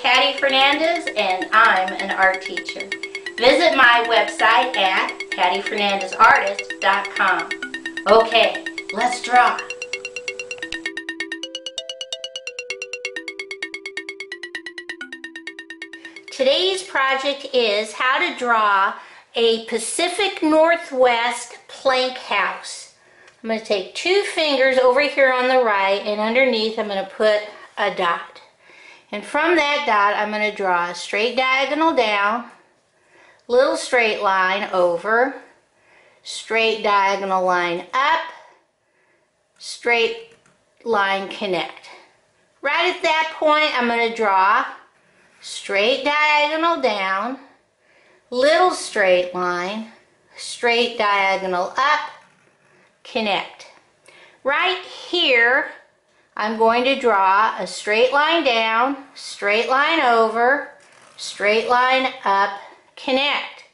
Patty Fernandez and I'm an art teacher. Visit my website at pattyfernandezartist.com. Okay, let's draw. Today's project is how to draw a Pacific Northwest plank house. I'm going to take two fingers over here on the right and underneath I'm going to put a dot. And from that dot I'm going to draw a straight diagonal down, little straight line over, straight diagonal line up, straight line connect. Right at that point I'm going to draw straight diagonal down, little straight line, straight diagonal up, connect. Right here, I'm going to draw a straight line down, straight line over, straight line up, connect.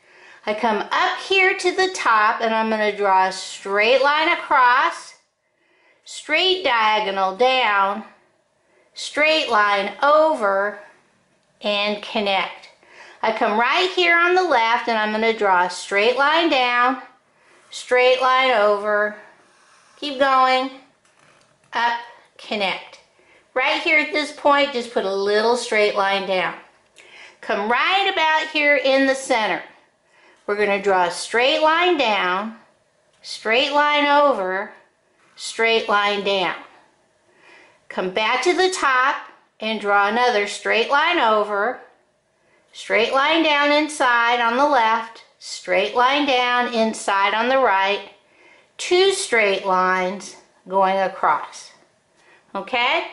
I come up here to the top and I'm going to draw a straight line across, straight diagonal down, straight line over, and connect. I come right here on the left and I'm going to draw a straight line down, straight line over, keep going, up, connect. Right here at this point, just put a little straight line down. Come right about here in the center. We're going to draw a straight line down, straight line over, straight line down. Come back to the top and draw another straight line over, straight line down inside on the left, straight line down inside on the right, two straight lines going across. Okay?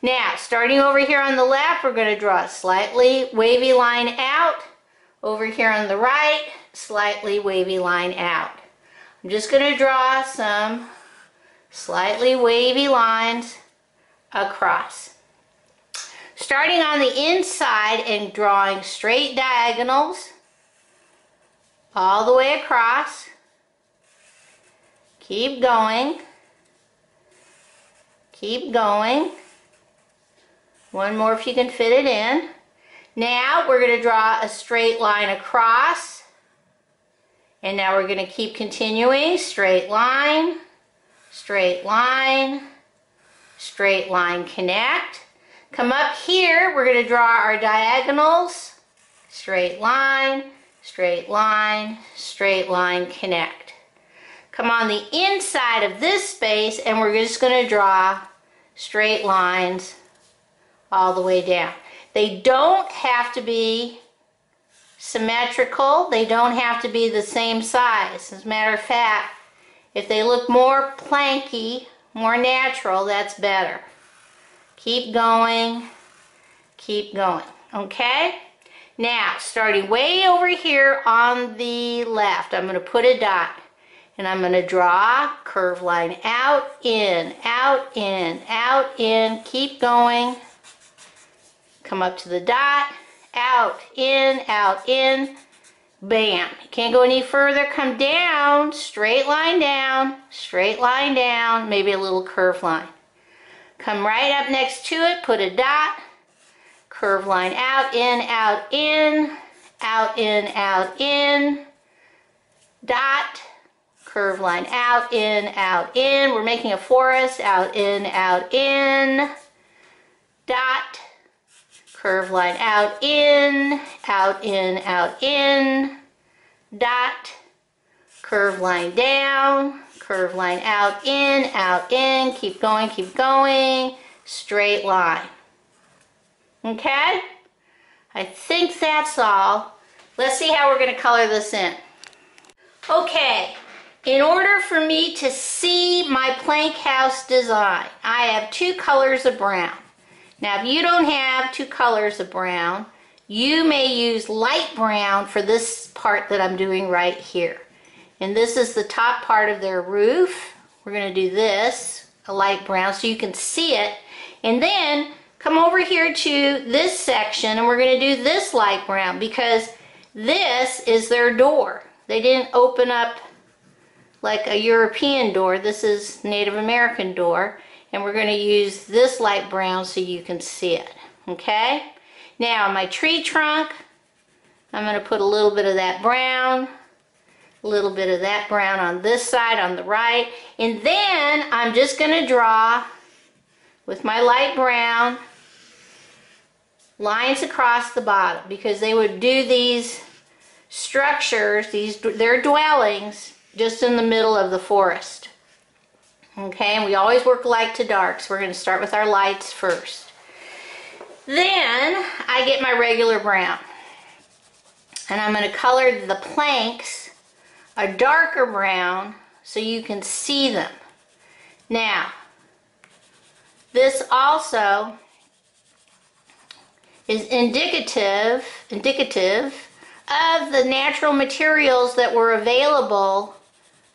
Now, starting over here on the left, we're going to draw a slightly wavy line out. Over here on the right, slightly wavy line out. I'm just going to draw some slightly wavy lines across. Starting on the inside and drawing straight diagonals all the way across. Keep going. Keep going. One more if you can fit it in. Now we're going to draw a straight line across. And now we're going to keep continuing. Straight line, straight line, straight line connect. Come up here, we're going to draw our diagonals. Straight line, straight line, straight line, connect. Come on the inside of this space and we're just going to draw straight lines all the way down. They don't have to be symmetrical. They don't have to be the same size. As a matter of fact, if they look more planky, more natural, that's better. Keep going. Keep going. Okay? Now, starting way over here on the left, I'm going to put a dot. And I'm going to draw curve line out, in, out, in, out, in. Keep going. Come up to the dot. Out, in, out, in. Bam. Can't go any further. Come down. Straight line down. Straight line down. Maybe a little curve line. Come right up next to it, put a dot, curve line out, in, out, in, out, in, out, in, dot, curve line out, in, out, in. We're making a forest, out, in, out, in, dot, curve line out, in, out, in, out, in, dot, curve line down, curve line out, in, out, in, keep going, keep going, straight line. Okay? I think that's all. Let's see how we're going to color this in. Okay, in order for me to see my plank house design, I have two colors of brown. Now, if you don't have two colors of brown, you may use light brown for this part that I'm doing right here. And this is the top part of their roof. We're going to do this, a light brown, so you can see it. And then come over here to this section and we're going to do this light brown because this is their door. They didn't open up like a European door. This is Native American door. And we're going to use this light brown so you can see it. Okay? Now my tree trunk, I'm going to put a little bit of that brown, a little bit of that brown on this side on the right. And then I'm just going to draw with my light brown lines across the bottom because they would do these structures, these their dwellings, just in the middle of the forest. Okay, and we always work light to dark, so we're going to start with our lights first. Then I get my regular brown. And I'm going to color the planks a darker brown so you can see them. Now, this also is indicative, indicative of the natural materials that were available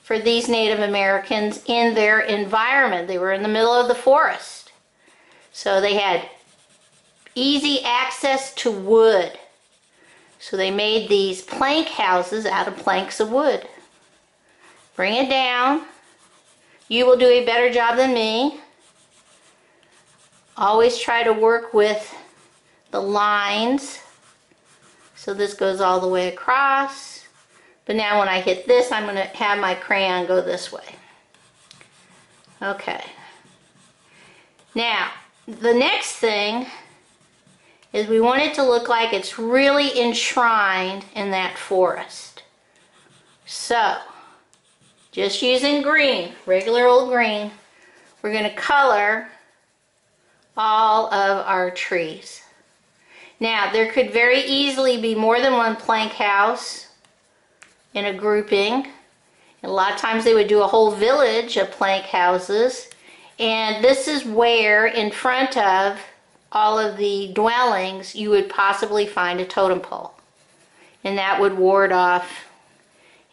for these Native Americans in their environment. They were in the middle of the forest. So they had easy access to wood. So they made these plank houses out of planks of wood. Bring it down. You will do a better job than me. Always try to work with the lines. So this goes all the way across. But now when I hit this, I'm going to have my crayon go this way. Okay. Now, the next thing is we want it to look like it's really enshrined in that forest. So, just using green, regular old green, we're going to color all of our trees. Now, there could very easily be more than one plank house in a grouping. A lot of times they would do a whole village of plank houses. And this is where, in front of all of the dwellings, you would possibly find a totem pole. And that would ward off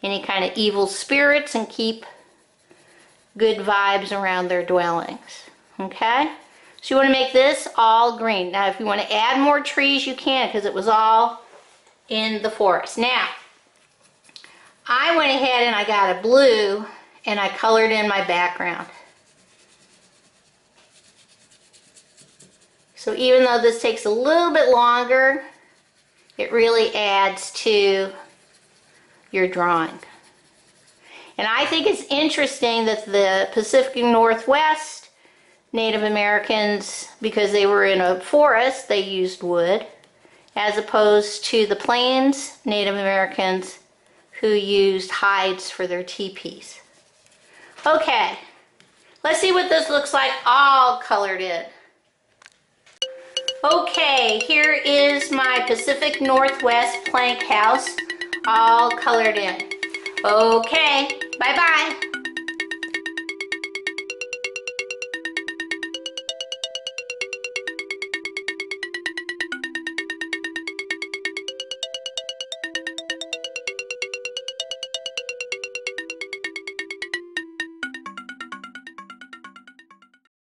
any kind of evil spirits and keep good vibes around their dwellings. Okay? So you want to make this all green. Now if you want to add more trees, you can because it was all in the forest. Now, I went ahead and I got a blue and I colored in my background. So even though this takes a little bit longer, it really adds to your drawing. And I think it's interesting that the Pacific Northwest Native Americans, because they were in a forest, they used wood, as opposed to the Plains Native Americans who used hides for their teepees. Okay, let's see what this looks like all colored in. Okay, here is my Pacific Northwest plank house all colored in. Okay, bye-bye.